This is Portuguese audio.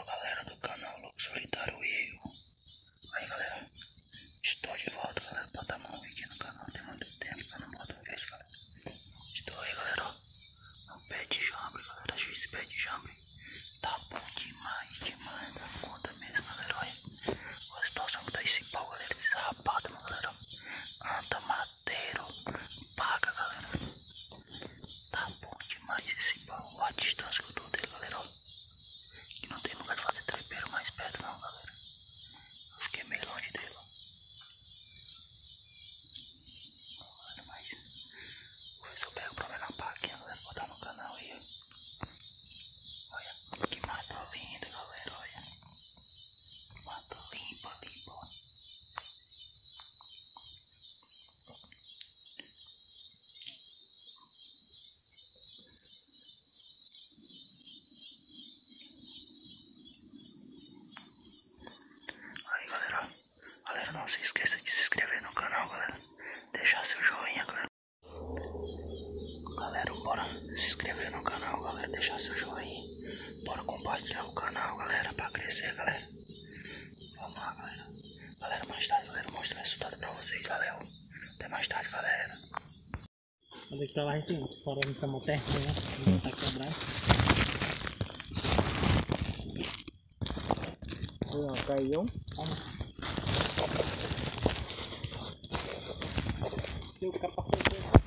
Fala galera do canal Louco Solitário eu. Aí galera, estou de volta galera. Bota a mão aqui no canal, tem muito tempo que eu não boto um vídeo galera. Estou aí galera, no pé de jambre galera, achei esse pé de jambre. Tá bom demais, demais da conta mesmo galera. Olha a situação que tá esse pau galera, esses rapados galera. Anda madeiro, paga galera. Tá bom demais esse pau, olha a distância que eu tô. Ó. Que não tem lugar de fazer trepeiro mais perto não, galera. Eu fiquei meio longe dele. Olha, mas vou ver se eu pego pra ver na paquinha, galera. Botar no canal aí. Olha, que mata linda, galera. Olha. Mata limpa, limpa. ó. Aí galera, galera não se esqueça de se inscrever no canal, galera. Deixar seu joinha, galera. Galera, bora se inscrever no canal, galera. Deixar seu joinha. Bora compartilhar o canal, galera, pra crescer, galera. Vamos lá, galera. Galera, mais tarde, galera, mostrar o resultado pra vocês, valeu. Até mais tarde, galera. Mas aqui tá lá em cima, fora nessa montanha, né? Tá quebrado. Aí, ó, caiu. O capacete.